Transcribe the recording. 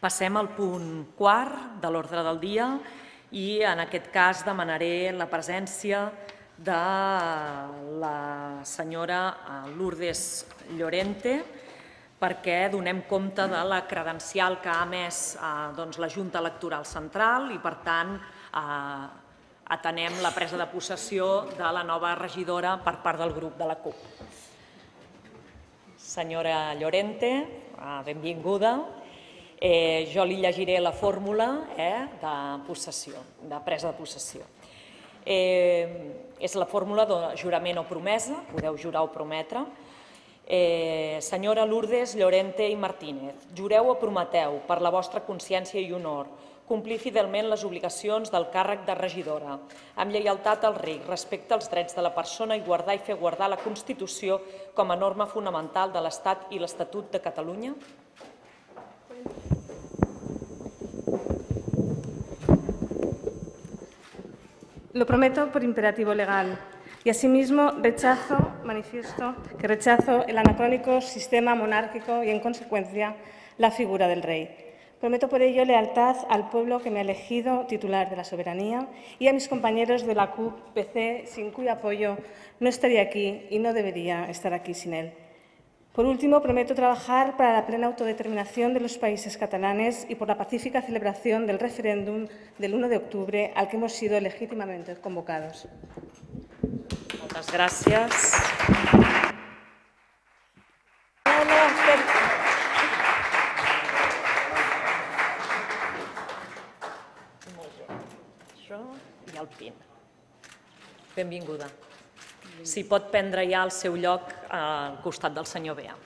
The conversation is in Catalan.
Passem al punt quart de l'ordre del dia i en aquest cas demanaré la presència de la senyora Lourdes Llorente perquè donem compte de la credencial que ha emès eh, doncs, la Junta Electoral Central i, per tant, eh, atenem la presa de possessió de la nova regidora per part del grup de la CUP. Senyora Llorente, eh, benvinguda. Eh, jo li llegiré la fórmula eh, de possessió, de presa de possessió. Eh, és la fórmula de jurament o promesa, podeu jurar o prometre. Eh, senyora Lourdes Llorente i Martínez, jureu o prometeu, per la vostra consciència i honor, complir fidelment les obligacions del càrrec de regidora, amb lleialtat al rei, respecte als drets de la persona i guardar i fer guardar la Constitució com a norma fonamental de l'Estat i l'Estatut de Catalunya? Lo prometo por imperativo legal y asimismo rechazo, manifiesto que rechazo el anacrónico sistema monárquico y en consecuencia la figura del rey. Prometo por ello lealtad al pueblo que me ha elegido titular de la soberanía y a mis compañeros de la CUP-PC, sin cuyo apoyo no estaría aquí y no debería estar aquí sin él. Por último, prometo trabajar para la plena autodeterminación de los países catalanes y por la pacífica celebración del referéndum del 1 de octubre al que hemos sido legítimamente convocados. El PIN. Benvinguda. Si pot prendre ja el seu lloc al costat del senyor Bea.